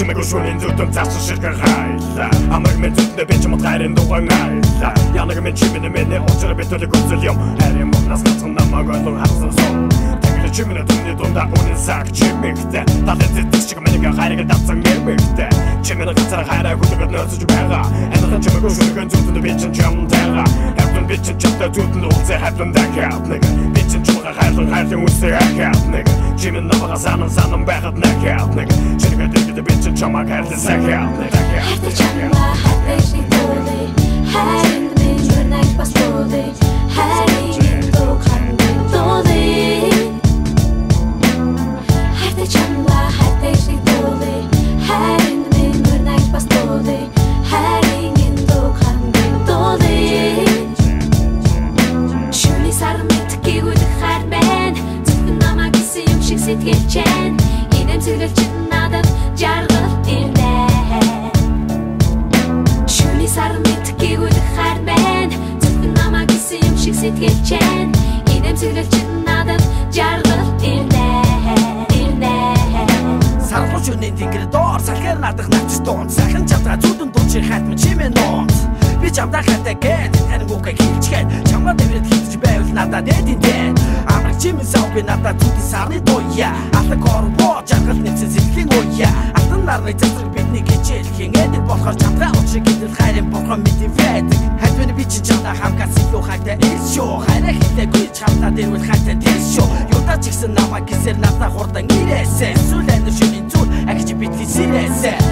чимээгөө шүнэн зүтэн цаасан ширхэ хайла. Амаг мэн зүтнэ бич мот хайрын дугаан айла Янаг мэн чимэнэ мэнэ очрэ битөлэ гүзэл юм. Харин мөн нас гацган харсан сон Тэнгэр чимэн түнний дундаа үнэн саг чимэгтэй Талын зэтгэж чиг миний хайрыг давсан нэмэгтэй Чимэн гацар хайраа хүлэгэд нөөцөж байгаа. Амраг чимэг шүрийн зүтэн би чин чам тайга Хэвдэн би чин чамтай зүтэн уулзаа хэвдэн дахиад нэг Би чин чимэг хайрлан хайрлан үсээ ахиад нэг Чимэн намайг санан санан байхад дахиад нэг Чимэг дэвдэ би чин чамайг хайрлан сахиад нэг Хайртай чамаа хайртай шиг дуулый Хайрын минь юунайг бас дуулый гэсэн юм шиг сэтгэл чэн Инэмсэглэл чи надад жаргал ирнэ. Шүний сар мэдхгүйгүүд хайр байна Зөвхөн намайг гэсэн юм шиг сэтгэл чэн Инэмсэглэл чи надад жаргал ирнэ. Ирнэ. Сархуу шөнийн тэнгэр доор сахар надах навч дуун Сахин чамдаа зүудэн дуучин хайтман чимээ нууц Би чамдаа хайтай гээд харин үгээ хэлчгээд Чамгаа дэврэд хилж байвал надад эдинтэй Амраг чимээ сав би надад зүудэн сарны дууя Алаг орвоо жаргал нэмсэн сэтгэлийн уя. Алтан нарны цэцэг бидний хичээлхийн эдэг болохоор чамдаа уучрыг гэдэл хайрын бурхан мэдэн байдаг. Хайтманы би чи чамдаа хамгаас илүү хайтай ил шүү Хайраа хэлээгүй чамдаа дэрвэл хайтай тэл шүү Юудаа ч ихсэн намайг гисэр надаа хурдан ирээсэ. Эсвэл энэ шөнийн зүр агч битгий сэрээсэ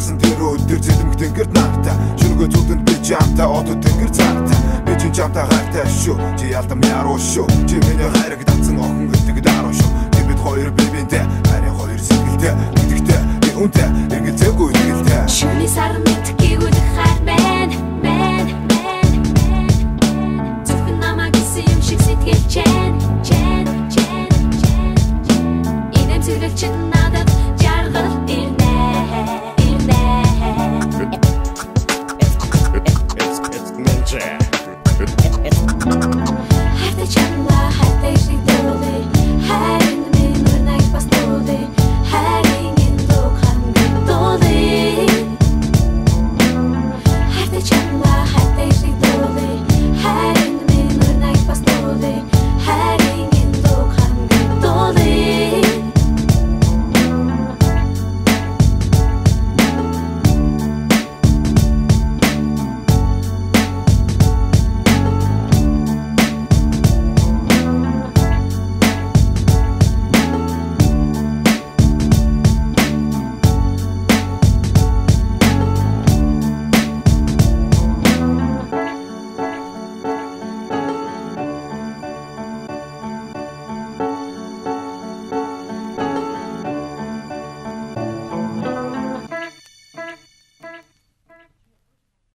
тагсан тэр өдөр зэлмэг тэнгэр нарта шүргөө зүтэнд би чамтай одод тэнгэр цаата би чи чамтай хайртай шүү. Чи ялдам яруу шүү. Чи миний хайрыг Jam.